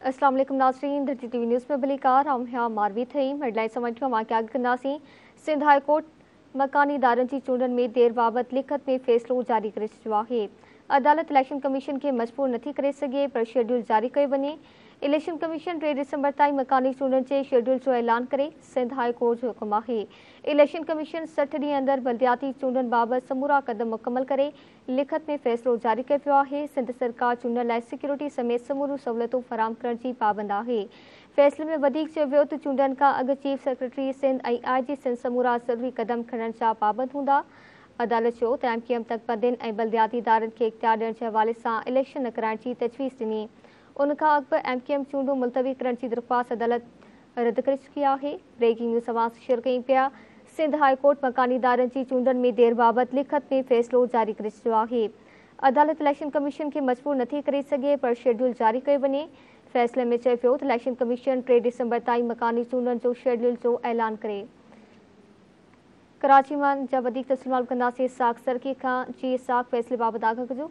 अस्सलाम वालेकुम नाज़रीन धरती टीवी न्यूज़ में भलीकार हम यहाँ मारवी थी हेडलाइन समझो माँ क्या कंदासीं सिंध हाई कोर्ट मकानी इदारनि की चूंडनि में देर बाबत लिखित में फैसलो जारी कर छॾियो आहे अदालत इलेक्शन कमीशन के मजबूर नथी करे सघे पर शेड्यूल जारी कयो वञे इलेक्शन कमीशन टे डिसंबर ताईं मकानी चूंडनि जे शेड्यूल जो ऐलान करे, सिंध हाई कोर्ट जो हुकुम आहे। इलेक्शन कमीशन सठ ॾींहं अंदरि बल्दियाती चूंडनि बाबति समूरा क़दम मुकमल करे, लिखत में फ़ैसिलो जारी कयो वियो आहे। सिंध सरकार चूंडनि लाइ सिक्योरिटी समेत समूरियूं सहूलियतूं फराहम करण जी पाबंद आहे। फ़ैसिले में चूंडनि खां अॻु चीफ सेक्रेटरी सिंध ऐं आई जी सिंध समूरा ज़रूरी क़दम खणण जा पाबंद हूंदा। अदालत चयो त एम क्यू एम तकबंदियुनि ऐं बल्दियाती इदारनि खे इख़्तियार ॾियण जे हवाले सां इलेक्शन न कराइण जी तजवीज़ ॾिनी। उनखां अॻु एम क्यू एम चूंडूं मुलतवी करण जी दरख़्वास्त अदालत रद्द करे चुकी आहे। ब्रेकिंग न्यूज़ आवाज़ शेयर कयूं पिया सिंध हाई कोर्ट मकानी इदारनि चूंडनि में देर बाबति लिखत में फ़ैसिलो जारी करे छॾियो आहे अदालत इलेक्शन कमीशन खे मजबूर नथी करे सघे पर शेड्यूल जारी कयो वञे फ़ैसिले में वियो त इलेक्शन कमीशन टे डिसंबर ताईं मकानी चूंडनि जो शेड्यूल जो ऐलान करे। कराची माँ जा वधीक तफ़सील मालूम कंदासीं साख सरकी खां जी साख फ़ैसिले बाबति आगाह कजो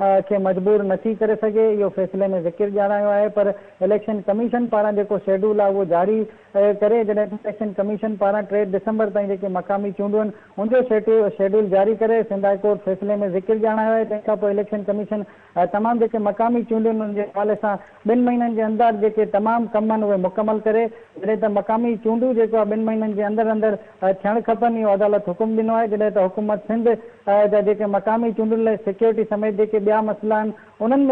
खे मजबूर नथी करे सघे, इहो फ़ैसिले में ज़िकिर ॼाणायो आहे, पर इलेक्शन कमीशन पारां जेको शेड्यूल आहे, उहो जारी करे, जॾहिं इलेक्शन कमीशन पारां टे दिसंबर ताईं जेके मक़ामी चूंडूं आहिनि, उनजो शेड्यूल शेड्यूल जारी करे सिंध हाई कोर्ट फ़ैसिले में ज़िकिर ॼाणायो आहे तंहिंखां पोइ इलेक्शन कमीशन तमामु जेके मक़ामी चूंडियूं आहिनि, उनजे हवाले सां ॿिनि महीननि जे अंदरि जेके तमामु कम आहिनि, उहे मुकमल करे, जॾहिं त मक़ामी चूंडूं जेको आहे, ॿिनि महीननि जे अंदरि अंदरि थियणु खपनि, इहो अदालत हुकुम ॾिनो आहे, जॾहिं त हुकूमत सिंध जा जेके मक़ामी चूंडुनि लाइ सिक्योरिटी समेत जेके ॿिया मसइला उन्हनि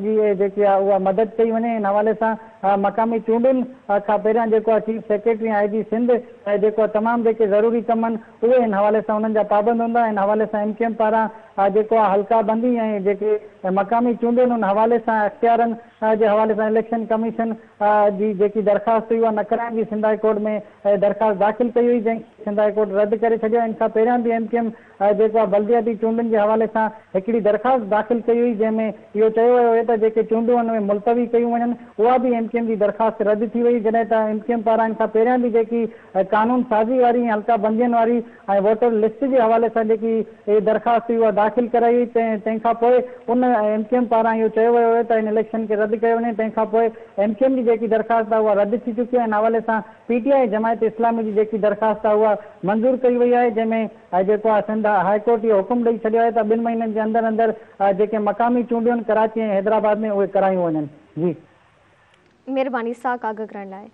जी उहा मदद कई हिन हवाले सां मक़ामी चूंडुनि खां पहिरियाँ chief secretary I G Sindh तमामु जेके ज़रूरी कम आहिनि हवाले सां उन्हनि जा पाबंद हूंदा। हिन हवाले सां एम क्यू एम पारां जेको आहे हल्का बंदी जेके मक़ामी चूंडूं आहिनि उन हवाले सां अख़्तियारनि जे हवाले सां इलेक्शन कमीशन की जी जेकी दरख़्वास्त हुई न कराइण जी सिंध हाई कोर्ट में दरख़्वास्त दाख़िल कई हुई, जंहिं सिंध हाई कोर्ट रद्द करे छॾियो। खां पहिरियाँ बि एम क्यू एम आहे, बल्दियाती चूंडुनि जे हवाले सां हिकिड़ी दरख़्वास्त दाख़िल कई हुई जंहिंमें इहो चयो वियो हुयो त जेके चूंडूं आहिनि, उहे मुलतवी कयूं वञनि। उहा बि एम क्यू एम जी दरख़्वास्त रद्द थी वई, जॾहिं त एम क्यू एम पारां हिन खां पहिरियाँ बि जेकी कानून साज़ी ऐं हल्का बंदियुनि वारी वोटर लिस्ट जे हवाले सां जेकी दरख़्वास्त हुई दाख़िल कराई हुई पोइ उन एम क्यू एम पारां इहो चयो वियो हुयो त हिन इलेक्शन खे रद्द कयो वञे। तंहिंखां पोइ एम क्यू एम जी जेकी दरख़्वास्त आहे, उहा रद्द थी चुकी आहे। हिन हवाले सां पी टी आई जमायत इस्लामी जी जेकी दरख़्वास्त आहे, उहा मंज़ूर कई आहे। जंहिंमें जेको आहे सिंध हाई कोर्ट इहो हुकुम ॾेई छॾियो आहे त ॿिनि महीननि जे अंदरि अंदरि जेके मक़ामी आहिनि कराची हैदराबाद में उहे करायूं वञनि जी। महिरबानी सां कागज़ करण लाइ